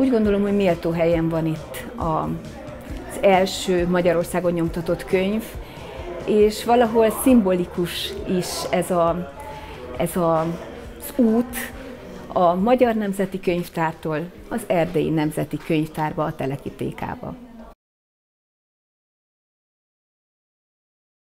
úgy gondolom, hogy méltó helyen van itt a, az első Magyarországon nyomtatott könyv, és valahol szimbolikus is ez, a, ez a, az út a Magyar Nemzeti Könyvtártól az Erdélyi Nemzeti Könyvtárba, a Telekitékába.